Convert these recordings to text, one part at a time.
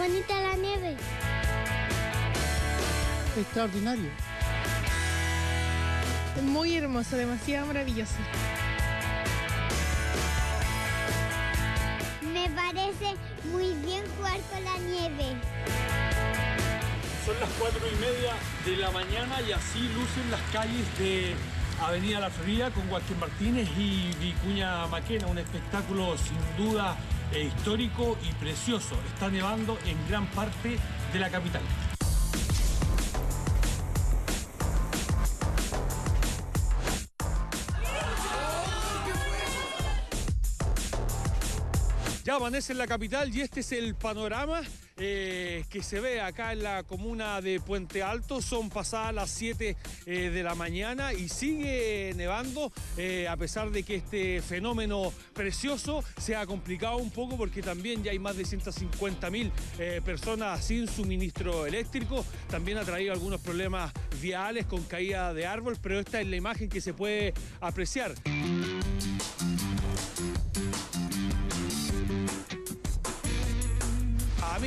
bonita la nieve. Extraordinario. Muy hermoso, demasiado maravilloso. Me parece muy bien jugar con la nieve. Son las cuatro y media de la mañana y así lucen las calles de Avenida La Florida con Joaquín Martínez y Vicuña Maquena, un espectáculo sin duda eh, histórico y precioso. Está nevando en gran parte de la capital. Ya amanece en la capital y este es el panorama eh, que se ve acá en la comuna de Puente Alto. Son pasadas las 7 eh, de la mañana y sigue nevando eh, a pesar de que este fenómeno precioso se ha complicado un poco porque también ya hay más de 150 mil personas sin suministro eléctrico. También ha traído algunos problemas viales con caída de árbol, pero esta es la imagen que se puede apreciar.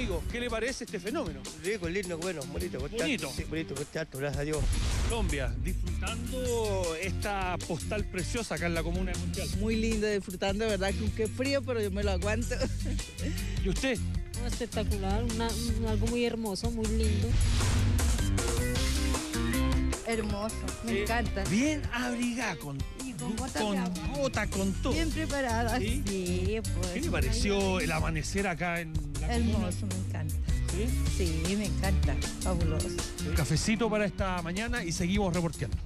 Amigo, ¿qué le parece este fenómeno? Rico, lindo, bueno, bonito. Bonito. Sí, bonito, alto, gracias a Dios. Colombia, disfrutando esta postal preciosa acá en la comuna de Mundial. Muy lindo, disfrutando, de verdad, que qué frío, pero yo me lo aguanto. ¿Y usted? espectacular, algo muy hermoso, muy lindo. Hermoso, me encanta. Bien abrigada con con gota, con todo. Bien preparada. ¿Sí? pues. ¿Qué le pareció el amanecer acá en Hermoso, me encanta. ¿Sí? Sí, me encanta. Fabuloso. Un cafecito para esta mañana y seguimos reporteando.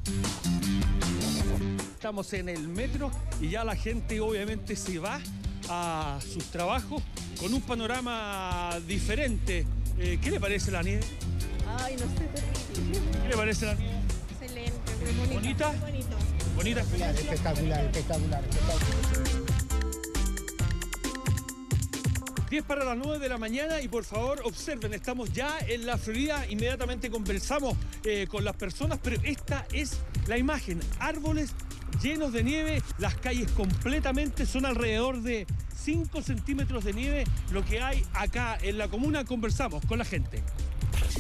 Estamos en el metro y ya la gente obviamente se va a sus trabajos con un panorama diferente. Eh, ¿Qué le parece la nieve? Ay, no sé, terrible. ¿Qué le parece la nieve? Excelente, muy bonita. ¿Bonita? Bonito. Bonita. Espectacular, espectacular, espectacular. 10 para las 9 de la mañana y por favor observen, estamos ya en la Florida, inmediatamente conversamos eh, con las personas, pero esta es la imagen, árboles llenos de nieve, las calles completamente, son alrededor de 5 centímetros de nieve lo que hay acá en la comuna, conversamos con la gente.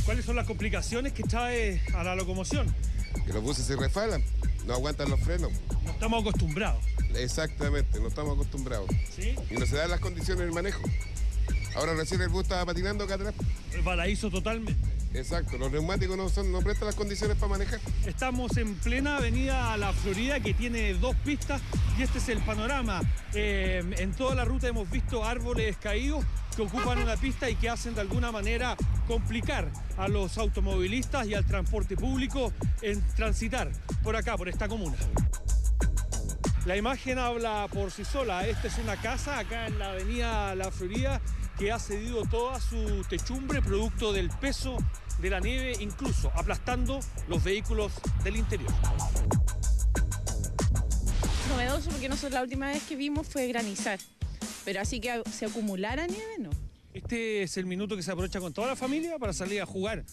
¿Cuáles son las complicaciones que trae a la locomoción? Que los buses se refalan, no aguantan los frenos. No estamos acostumbrados. Exactamente, no estamos acostumbrados. ¿Sí? Y no se dan las condiciones del manejo. Ahora recién el bus estaba patinando acá atrás. El paraíso totalmente. Exacto, los neumáticos no, son, no prestan las condiciones para manejar. Estamos en plena avenida La Florida que tiene dos pistas y este es el panorama. Eh, en toda la ruta hemos visto árboles caídos que ocupan una pista y que hacen de alguna manera complicar a los automovilistas y al transporte público en transitar por acá, por esta comuna. La imagen habla por sí sola. Esta es una casa acá en la avenida La Florida que ha cedido toda su techumbre producto del peso de la nieve, incluso aplastando los vehículos del interior. Novedoso porque nosotros la última vez que vimos fue granizar, pero así que se acumulara nieve, no. Este es el minuto que se aprovecha con toda la familia para salir a jugar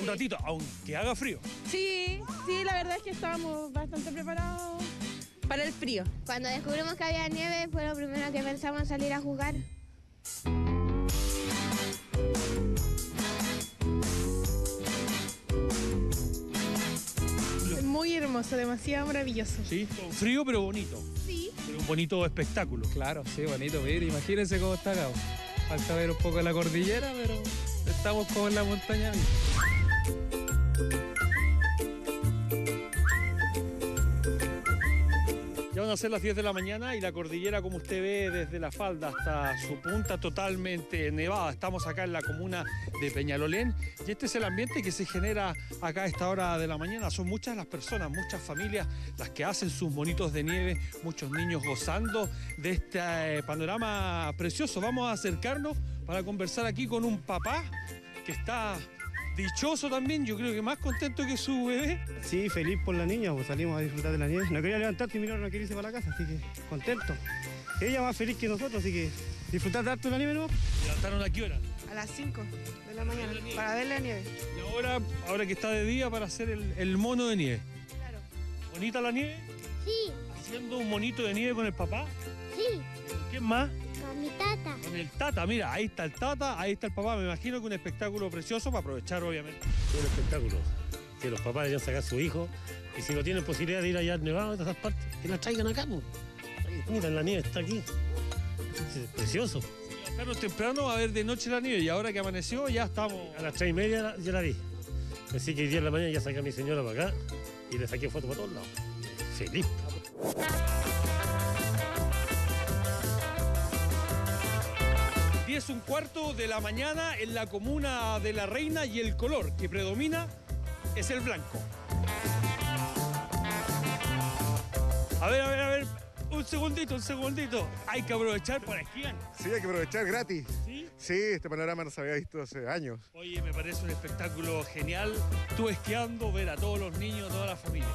un ratito, aunque haga frío. Sí, sí, la verdad es que estábamos bastante preparados para el frío. Cuando descubrimos que había nieve fue lo primero que pensamos en salir a jugar. Muy hermoso, demasiado maravilloso. Sí, frío pero bonito. Sí. Pero un bonito espectáculo. Claro, sí, bonito ver. Imagínense cómo está acá. Falta ver un poco la cordillera, pero estamos como en la montaña. A ser las 10 de la mañana y la cordillera, como usted ve, desde la falda hasta su punta totalmente nevada. Estamos acá en la comuna de Peñalolén y este es el ambiente que se genera acá a esta hora de la mañana. Son muchas las personas, muchas familias las que hacen sus monitos de nieve, muchos niños gozando de este eh, panorama precioso. Vamos a acercarnos para conversar aquí con un papá que está dichoso también, yo creo que más contento que su bebé. Sí, feliz por la niña, pues salimos a disfrutar de la nieve. No quería levantarse y mirar, no quería irse para la casa, así que contento. Ella más feliz que nosotros, así que disfrutar de harto la nieve, ¿no? ¿Levantaron a qué hora? A las 5 de la mañana, para ver la nieve. Y ahora, ahora que está de día, para hacer el, el mono de nieve. Claro. ¿Bonita la nieve? Sí, ¿Haciendo un monito de nieve con el papá? sí, ¿Quién más? Con mi tata. Con el Tata, mira, ahí está el Tata, ahí está el papá. Me imagino que un espectáculo precioso para aprovechar, obviamente. un espectáculo. Que los papás deberían sacar a su hijo y si no tienen posibilidad de ir allá al Nevado, a todas partes, que la traigan acá. po. Mira, la nieve está aquí. Es precioso. Carlos temprano a ver de noche la nieve y ahora que amaneció ya estamos. A las tres y media la- ya la vi. Así que hoy día en la mañana ya saqué a mi señora para acá y le saqué fotos para todos lados. Feliz. 10 un cuarto de la mañana en la comuna de La Reina y el color que predomina es el blanco. A ver, a ver, a ver. Un segundito, un segundito. Hay que aprovechar para esquiar. Sí, hay que aprovechar gratis. ¿sí? Sí, este panorama no se había visto hace años. Oye, me parece un espectáculo genial. Tú esquiando, ver a todos los niños, toda la familia.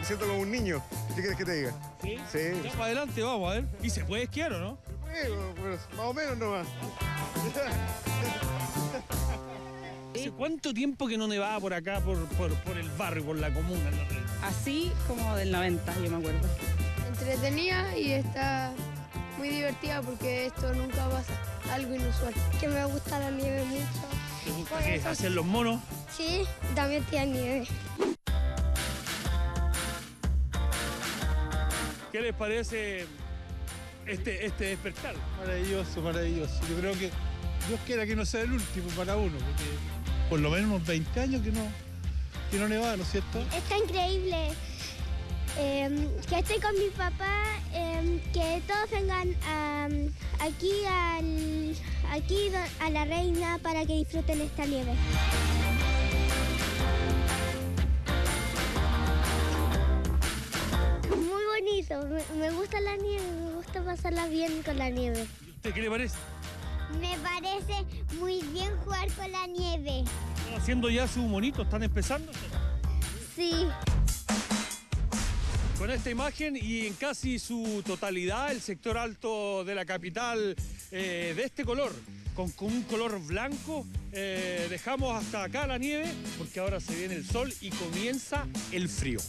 Me siento como un niño. ¿Qué quieres que te diga? ¿Sí? Sí. Ya para adelante, vamos a ver. ¿Y se puede esquiar o no? Pues, más o menos nomás. ¿Hace cuánto tiempo que no nevaba por acá, por, por, por el barrio, por la comuna? en La Reina? Así como del 90, yo me acuerdo. Entretenida y está muy divertida porque esto nunca pasa. Algo inusual. Que me gusta la nieve mucho. ¿Te gusta Por qué? eso ¿Hacer los monos? Sí, también tiene nieve. ¿Qué les parece este, este despertar? Maravilloso, maravilloso. Yo creo que Dios quiera que no sea el último para uno, porque por lo menos unos 20 años que no, que no nevaba, ¿no es cierto? Está increíble. eh, que estoy con mi papá, eh, que todos vengan aquí, al, aquí a la reina para que disfruten esta nieve. Me, me gusta la nieve, me gusta pasarla bien con la nieve. ¿Y usted qué le parece? Me parece muy bien jugar con la nieve. ¿Están haciendo ya su monito? ¿Están empezando? Sí. Con esta imagen y en casi su totalidad el sector alto de la capital eh, de este color, con, con un color blanco, eh, dejamos hasta acá la nieve porque ahora se viene el sol y comienza el frío.